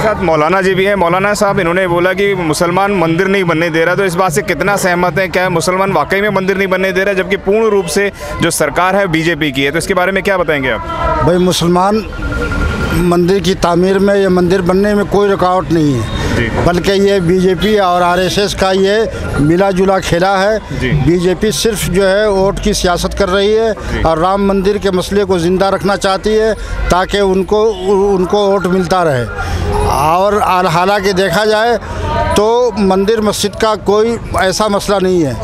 साथ मौलाना जी भी हैं। मौलाना साहब इन्होंने बोला कि मुसलमान मंदिर नहीं बनने दे रहा तो इस बात से कितना सहमत है? क्या मुसलमान वाकई में मंदिर नहीं बनने दे रहा जबकि पूर्ण रूप से जो सरकार है बीजेपी की है? तो इसके बारे में क्या बताएँगे आप? भाई मुसलमान मंदिर की तामीर में या मंदिर बनने में कोई रुकावट नहीं है। बल्कि ये बीजेपी और आरएसएस का ये मिला जुला खेला है। जी। बीजेपी सिर्फ़ जो है वोट की सियासत कर रही है और राम मंदिर के मसले को ज़िंदा रखना चाहती है ताकि उनको उनको वोट मिलता रहे। और हालाँकि देखा जाए तो मंदिर मस्जिद का कोई ऐसा मसला नहीं है।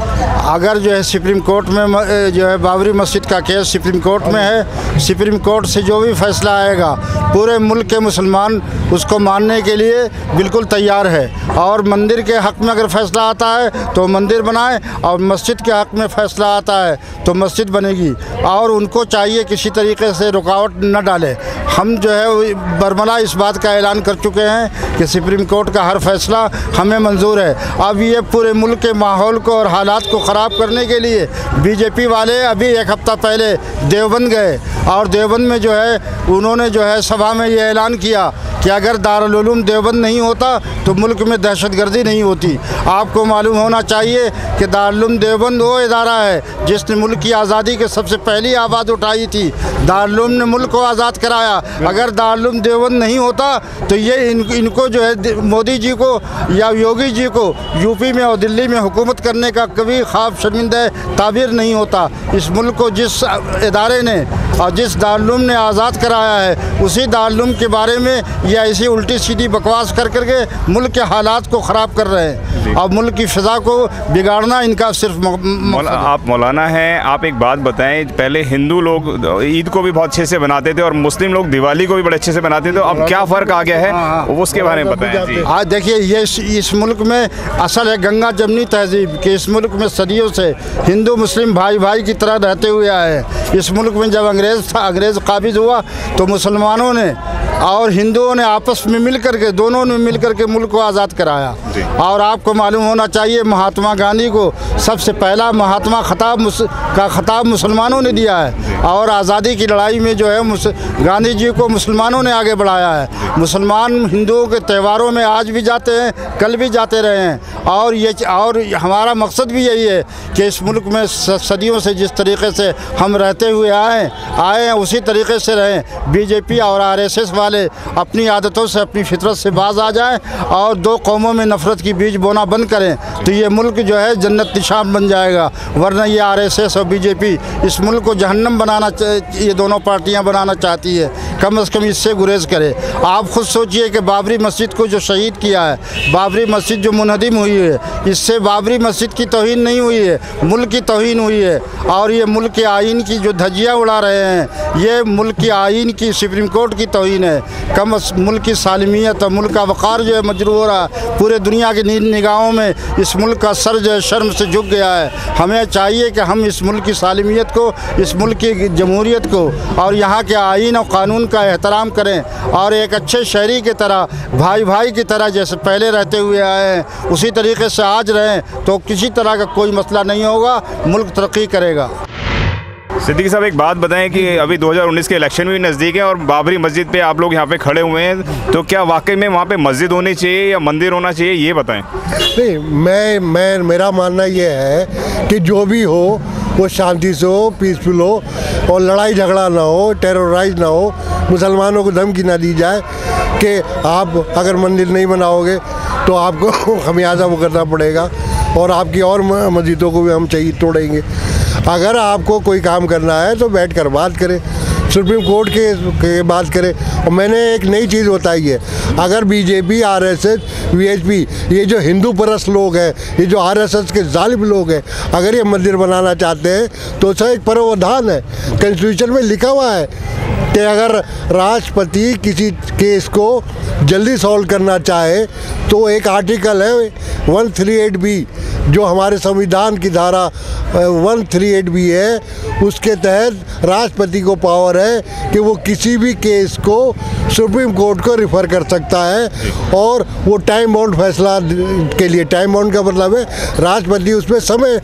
अगर जो है सुप्रीम कोर्ट में, जो है बाबरी मस्जिद का केस सुप्रीम कोर्ट में है, सुप्रीम कोर्ट से जो भी फैसला आएगा पूरे मुल्क के मुसलमान उसको मानने के लिए बिल्कुल तैयार है। और मंदिर के हक़ में अगर फैसला आता है तो मंदिर बनाए और मस्जिद के हक़ में फैसला आता है तो मस्जिद बनेगी। और उनको चाहिए किसी तरीके से रुकावट न डाले। हम जो है बरमला इस बात का ऐलान कर चुके हैं कि सुप्रीम कोर्ट का हर फैसला हमें मंजूर है। अब ये पूरे मुल्क के माहौल को और हालात को ख़राब करने के लिए बीजेपी वाले अभी एक हफ़्ता पहले देवबंद गए। और देवबंद में जो है, उन्होंने जो है सभा में ये ऐलान किया कि अगर दारुल देवबंद नहीं होता तो मुल्क में दहशतगर्दी नहीं होती। आपको मालूम होना चाहिए कि दारुल देवबंद वो इदारा है जिसने मुल्क की आज़ादी के सबसे पहली आवाज़ उठाई थी। दारुल ने मुल्क को आज़ाद कराया। अगर दारुल देवबंद नहीं होता तो ये इन, इनको जो है मोदी जी को या योगी जी को यूपी में और दिल्ली में हुकूमत करने का कभी ख्वाब शर्मिंदा ताबीर नहीं होता। इस मुल्क को जिस इदारे ने और जिस दारुल ने आज़ाद कराया है उसी दारुल के बारे में या ऐसी उल्टी सीधी बकवास कर करके मुल्क के हालात को ख़राब कर रहे हैं। और मुल्क की फ़िज़ा को बिगाड़ना इनका सिर्फ़ मौला, आप मौलाना हैं आप एक बात बताएँ पहले हिंदू लोग ईद को भी बहुत अच्छे से बनाते थे और मुस्लिम लोग दिवाली को भी बड़े अच्छे से बनाते थे तो अब क्या फ़र्क आ गया है? उसके बारे में बताएँ आज देखिए ये इस, इस मुल्क में असल है गंगा जमनी तहजीब कि इस मुल्क में सदियों से हिंदू मुस्लिम भाई भाई की तरह रहते हुए आए हैं। इस मुल्क में जब अंग्रेज़ था अंग्रेज़ काबिज हुआ तो मुसलमानों ने और हिंदुओं ने आपस में मिल करके दोनों ने मिल करके मुल्क को आज़ाद कराया। और आपको मालूम होना चाहिए महात्मा गांधी को सबसे पहला महात्मा खताब मुस, का खताब मुसलमानों ने दिया है। और आज़ादी की लड़ाई में जो है गांधी जी को मुसलमानों ने आगे बढ़ाया है। मुसलमान हिंदुओं के त्यौहारों में आज भी जाते हैं कल भी जाते रहे हैं। और ये और हमारा मकसद भी यही है कि इस मुल्क में सदियों से जिस तरीके से हम रहते हुए आए आए हैं उसी तरीके से रहें। बीजेपी और आरएसएस वाले अपनी आदतों से, अपनी फितरत से बाज आ जाएँ और दो कौमों में नफरत की बीज बोना बंद करें तो ये मुल्क जो है जन्नत निशान बन जाएगा। वरना ये आरएसएस और बीजेपी इस मुल्क को जहन्नम बनाना ये दोनों पार्टियाँ बनाना चाहती है। कम अज़ कम इससे गुरेज करे। आप खुद सोचिए कि बाबरी मस्जिद को जो शहीद किया है, बाबरी मस्जिद जो मुनहदिम हुई है, इससे बाबरी मस्जिद की तोहन नहीं हुई है, मुल्क की तोहन हुई है। और ये मुल्क के आइन की जो धज्जियाँ उड़ा रहे हैं, ये मुल्क की आइन की सुप्रीम कोर्ट की तोहन है। कम मुल्क की सालमियत और मुल्क का वक़ार जो है मजरू हो रहा है। पूरे दुनिया की नि- निगाहों में इस मुल्क का सर जो है शर्म से झुक गया है। हमें चाहिए कि हम इस मुल्क की सालमियत को, इस मुल्क की जमहूरीत को और यहाँ के आइन और कानून का एहतराम करें और एक अच्छे शहरी की तरह भाई भाई की तरह जैसे पहले रहते हुए आए हैं, उसी तरीके से आज रहें तो किसी तरह का कोई मसला नहीं होगा। मुल्क तरक्की करेगा। सिद्दीकी साहब, एक बात बताएँ कि अभी 2019 के इलेक्शन भी नज़दीक है और बाबरी मस्जिद पे आप लोग यहाँ पे खड़े हुए हैं तो क्या वाकई में वहाँ पे मस्जिद होनी चाहिए या मंदिर होना चाहिए, ये बताएँ। नहीं, मैं मैं, मेरा मानना ये है कि जो भी हो, वो शांति से हो पीसफुल हो, और लड़ाई झगड़ा ना हो टेरराइज ना हो, मुसलमानों को धमकी ना दी जाए कि आप अगर मंदिर नहीं बनाओगे तो आपको खमियाजा वो करना पड़ेगा और आपकी और मस्जिदों को भी हम चाहिए, तोड़ेंगे। अगर आपको कोई काम करना है तो बैठ कर बात करें। सुप्रीम कोर्ट के, के बात करें और मैंने एक नई चीज़ बताई है। अगर बीजेपी आरएसएस वीएचपी ये जो हिंदू परस्त लोग हैं ये जो आरएसएस के जालिब लोग हैं अगर ये मंदिर बनाना चाहते हैं तो उसका एक प्रावधान है। कॉन्स्टिट्यूशन में लिखा हुआ है कि अगर राष्ट्रपति किसी केस को जल्दी सॉल्व करना चाहे तो एक आर्टिकल है 138 बी जो हमारे संविधान की धारा वन थ्री एट भी है उसके तहत राष्ट्रपति को पावर है कि वो किसी भी केस को सुप्रीम कोर्ट को रिफ़र कर सकता है और वो टाइम बाउंड फैसला के लिए टाइम बाउंड का मतलब है, राष्ट्रपति उसमें समय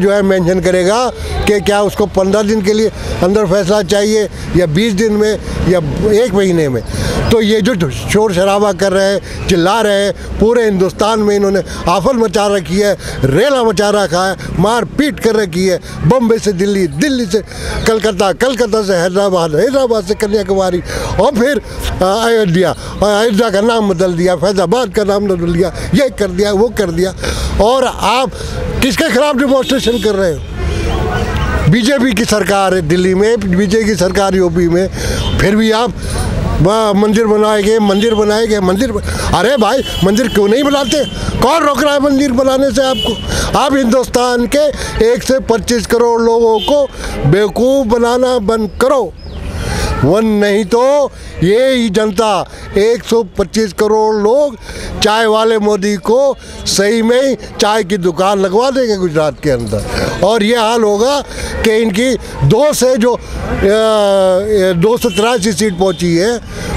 जो है मेंशन करेगा कि क्या उसको पंद्रह दिन के लिए अंदर फैसला चाहिए या बीस दिन में या एक महीने में। तो ये जो शोर शराबा कर रहे हैं, चिल्ला रहे हैं, पूरे हिंदुस्तान में इन्होंने आफल मचा रखी है, रेला मचा रखा है मार पीट कर रखी है, बम्बई से दिल्ली दिल्ली से कलकत्ता कलकत्ता से हैदराबाद हैदराबाद से कन्याकुमारी और फिर अयोध्या। और अयोध्या का नाम बदल दिया, फैजाबाद का नाम बदल दिया, ये कर दिया, वो कर दिया। और आप किसके खिलाफ डिमॉन्स्ट्रेशन कर रहे हो? बीजेपी की सरकार है दिल्ली में, बीजेपी की सरकार यूपी में, फिर भी आप मंदिर बनाए गए, मंदिर बनाए गए, मंदिर अरे भाई, मंदिर क्यों नहीं बनाते? कौन रोक रहा है मंदिर बनाने से आपको? आप हिंदुस्तान के एक से पच्चीस करोड़ लोगों को बेवकूफ़ बनाना बंद करो। वन नहीं तो ये ही जनता 125 करोड़ लोग चाय वाले मोदी को सही में ही चाय की दुकान लगवा देंगे गुजरात के अंदर। और ये हाल होगा कि इनकी दो से जो दो सौ तिरासी सीट पहुँची है,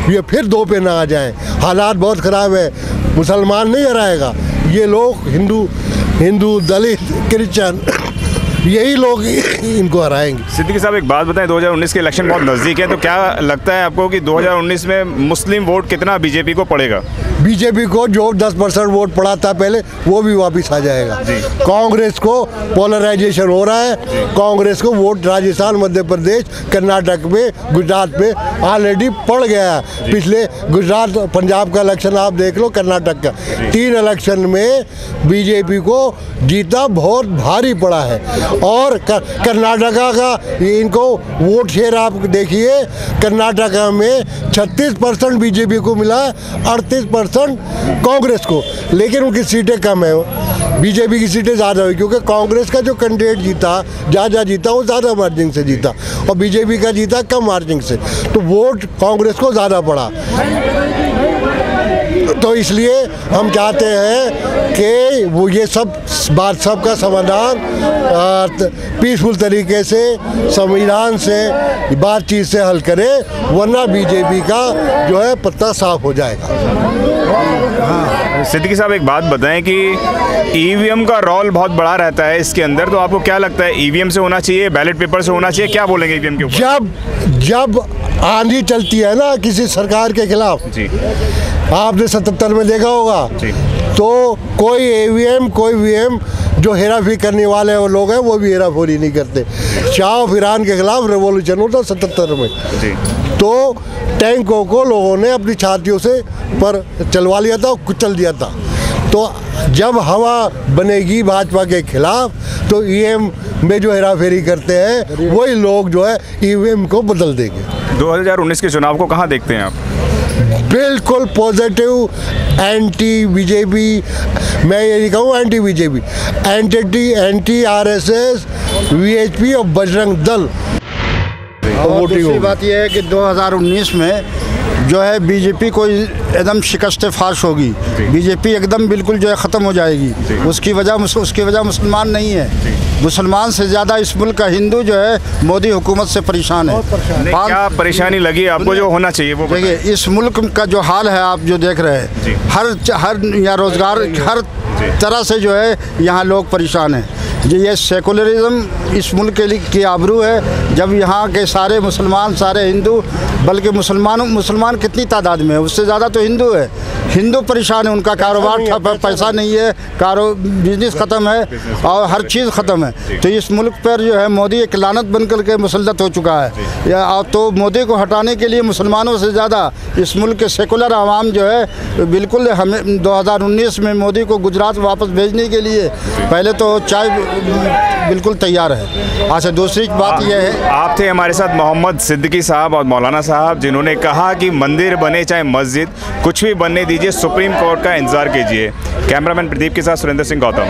ये फिर दो पे ना आ जाए। हालात बहुत ख़राब है, मुसलमान नहीं हराएगा। ये लोग हिंदू हिंदू दलित, क्रिश्चियन यही लोग इनको हराएँगे। सिद्दीकी साहब एक बात बताएँ 2019 के इलेक्शन बहुत नज़दीक है तो क्या लगता है आपको कि 2019 में मुस्लिम वोट कितना बीजेपी को पड़ेगा? बीजेपी को जो 10 परसेंट वोट पड़ा था पहले वो भी वापस आ जाएगा। कांग्रेस को पोलराइजेशन हो रहा है। कांग्रेस को वोट राजस्थान मध्य प्रदेश कर्नाटक में गुजरात में ऑलरेडी पड़ गया है। पिछले गुजरात पंजाब का इलेक्शन आप देख लो कर्नाटक का। तीन इलेक्शन में बीजेपी को जीता बहुत भारी पड़ा है। और कर्नाटका का इनको वोट शेयर आप देखिए, कर्नाटका में 36 परसेंट बीजेपी को मिला अड़तीस परसेंट कांग्रेस को। लेकिन उनकी सीटें कम है। बीजेपी की सीटें ज़्यादा हुई, क्योंकि कांग्रेस का जो कैंडिडेट जीता, ज़्यादा जीता, वो ज़्यादा मार्जिन से जीता, और बीजेपी का जीता कम मार्जिन से। तो वोट कांग्रेस को ज़्यादा पड़ा। तो इसलिए हम चाहते हैं कि वो ये सब बात सब का समाधान पीसफुल तरीके से संविधान से बातचीत से हल करें वरना बीजेपी का जो है पत्ता साफ़ हो जाएगा। सिद्दीकी साहब एक बात बताएँ कि ईवीएम का रोल बहुत बड़ा रहता है इसके अंदर तो आपको क्या लगता है ईवीएम से होना चाहिए बैलेट पेपर से होना चाहिए क्या बोलेंगे ईवीएम के ऊपर? जब जब आंधी चलती है ना किसी सरकार के खिलाफ जी। आपने सतहत्तर में देखा होगा। तो कोई एवीएम कोई वीएम जो हेराफेरी करने वाले वो लोग हैं वो भी हेरा फेरी नहीं करते। शाह ऑफ़ ईरान के खिलाफ रेवोल्यूशन होता सतहत्तर में। तो टैंकों को लोगों ने अपनी छातियों से पर चलवा लिया था कुचल दिया था। तो जब हवा बनेगी भाजपा के खिलाफ तो ईएम में जो हेराफेरी करते हैं वही लोग जो है ईवीएम को बदल देंगे। 2019 के चुनाव को कहाँ देखते हैं आप? बिल्कुल पॉजिटिव एंटी बीजेपी मैं ये नहीं कहूँ anti BJP anti anti RSS VHP और बजरंग दल। और बजरंग दूसरी। बात यह है कि 2019 में जो है बीजेपी को एकदम शिकस्त फाश होगी। बीजेपी एकदम बिल्कुल जो है ख़त्म हो जाएगी। उसकी वजह उसकी वजह मुसलमान नहीं है। मुसलमान से ज़्यादा इस मुल्क का हिंदू जो है मोदी हुकूमत से परेशान है। क्या परेशानी लगी आपको जो होना चाहिए वो देखिए इस मुल्क का जो हाल है आप जो देख रहे हैं हर हर यहाँ रोज़गार हर तरह से जो है यहाँ लोग परेशान हैं। जो ये सेकुलरिज्म इस मुल्क के लिए की आबरू है जब यहाँ के सारे मुसलमान सारे हिंदू बल्कि मुसलमान मुसलमान कितनी तादाद में है? उससे ज़्यादा तो हिंदू है। हिंदू परेशान है उनका कारोबार ठप है पैसा नहीं है। कारो बिज़नेस ख़त्म है और हर चीज़ ख़त्म है। तो इस मुल्क पर जो है मोदी एक लानत बन करके मुसलत हो चुका है। या तो मोदी को हटाने के लिए मुसलमानों से ज़्यादा इस मुल्क के सेकुलर आवाम जो है बिल्कुल हमें 2019 में मोदी को गुजरात वापस भेजने के लिए पहले तो चाय बिल्कुल तैयार है। अच्छा दूसरी बात यह है आप थे हमारे साथ मोहम्मद सिद्दकी साहब और मौलाना साहब जिन्होंने कहा कि मंदिर बने चाहे मस्जिद कुछ भी बनने दीजिए सुप्रीम कोर्ट का इंतज़ार कीजिए। कैमरामैन प्रदीप के साथ सुरेंद्र सिंह गौतम।